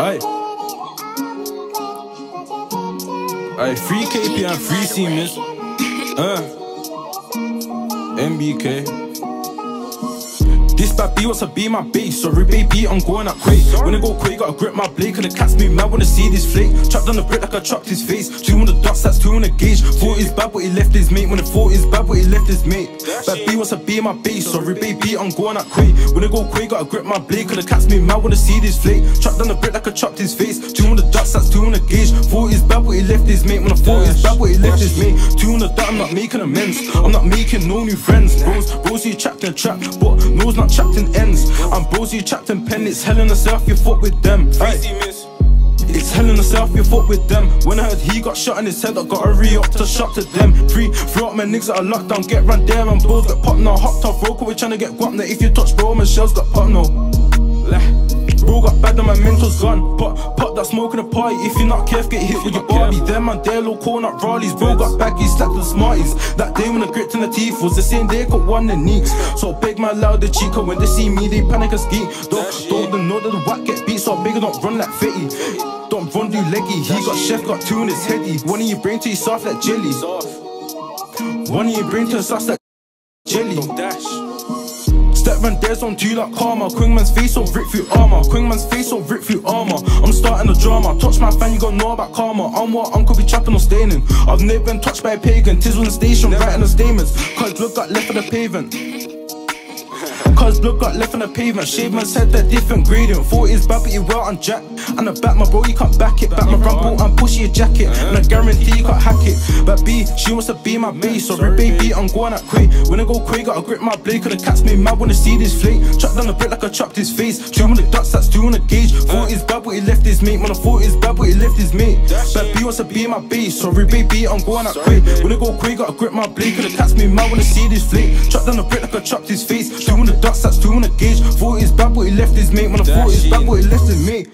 Aye. Aye, free KP and free Siemens. Uh. MBK. This bad B wants to be my base. Sorry, baby, I'm going up quick. When I go quick, gotta grip my blade. Cause the cats move mad when I see this flake. Chopped on the brick like I chopped his face. Two on the dots, that's two on the gauge. Thought is bad, but he left his mate. When I thought is bad, but he left his mate. Bad B wants to be my base. Sorry, baby, I'm going up quick. When I go quick, gotta grip my blade. Cause the cats move mad when I see this flake. Chopped on the brick like I chopped his face. Two on the dots, that's two on the gauge. Thought is but he left his mate. When I thought is bad, but he left his mate. Two on the dot, I'm not making amends. I'm not making no new friends. Bros, bros, you trapped in trap, but no's not trapped in ends. I'm bros, you trapped in pen. It's hell in the south, you fought with them. Aye. It's hell in the south, you fought with them. When I heard he got shot in his head, I got a re up to shot to them. Free, free up my niggas that are locked down, get run there and bros get popped now. Hopped off road, we tryna get guap now. If you touch bro, my shells got popped now. Bro got bad and my mental's gone. Pop that smoke in the party. If you're not careful, get hit with your Barbie. Them man, they're low corn up Raleighs. Bro got baggies, stacked the smarties. That day when the grit in the teeth was the same day, got one in neeks. So big man loud the chico when they see me, they panic and ski. Don't, don't know that the whack get beat, so big don't run like fitty. Don't run do leggy. He got chef, got two in his heady. One of you brain to you soft like jelly. One of you brain to you soft like jelly. Step man, there's on two like karma. Quingman's face all ripped through armor. Quingman's face all ripped through drama. Touch my fan, you gon' know about karma. I'm what uncle be trapping or staining. I've never been touched by a pagan. Tis on the station, writing the statements. Cause blood got left on the pavement. Cause blood got left on the pavement. Shave man said they're different gradient. Thought it's bad, but you well on jack. And I back my bro, you can't back it. Back my rumble and push your jacket. And I guarantee you can't hack it. But B, she wants to be my base. Sorry, baby, I'm going at quick. When I go quick, gotta grip my blade. Cause the cats me mad when I see this flake. Chopped down the brick like I chopped his face. Two on the dots, that's two on the gauge. Thought it's bad, but he left his mate. When I thought it's bad, but he left his mate. But B wants to be my B. Sorry, baby, I'm going at quick. When I go quick, gotta grip my blade. Cause the cats me mad when I see this flake. Chopped down the brick like I chopped his face. Two on the dots, that's two on the gauge. Thought it's bad, but he left his mate. When I thought it's bad, but he left his mate.